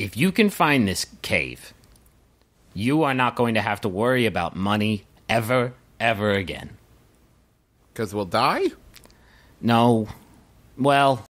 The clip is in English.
if you can find this cave, you are not going to have to worry about money ever, ever again. Because we'll die? No. Well,